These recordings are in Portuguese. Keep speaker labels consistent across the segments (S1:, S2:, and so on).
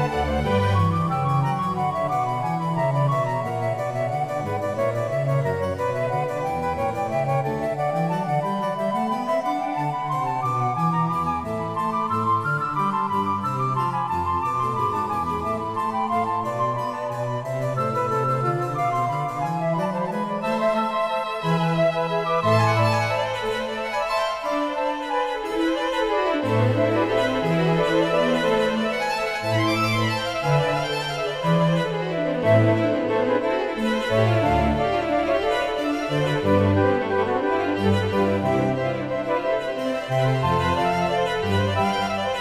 S1: Música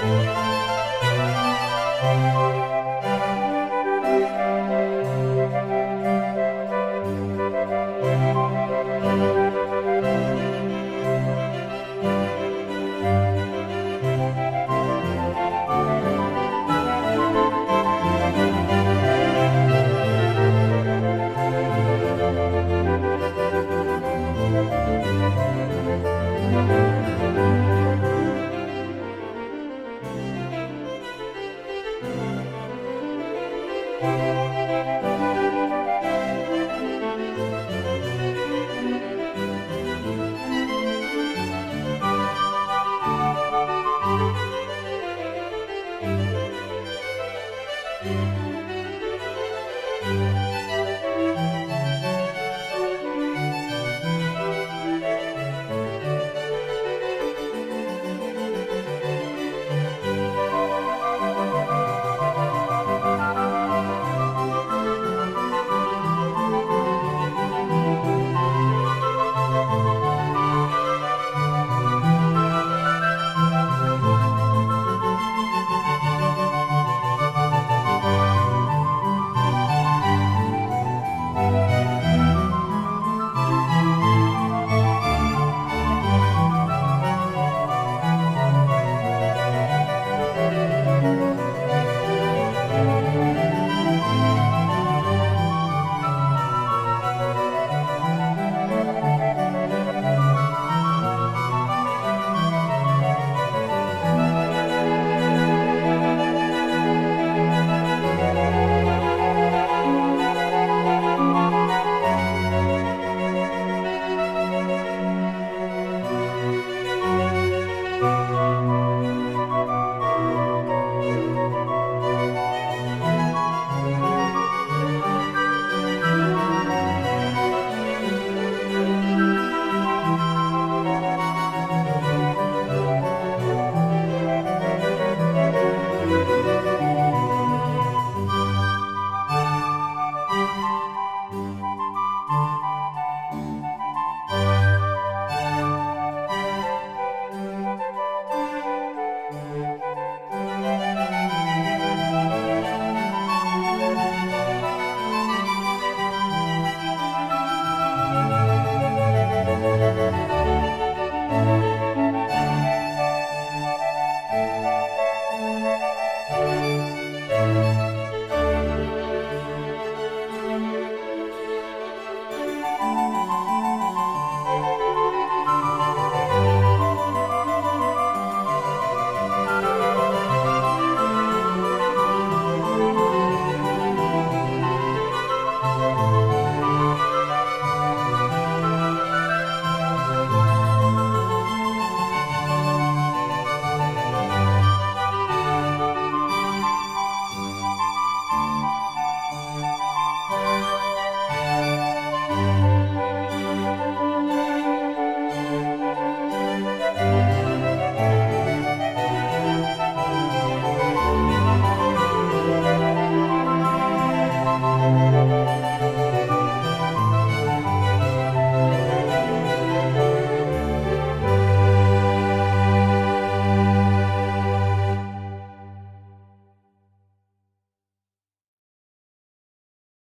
S1: Música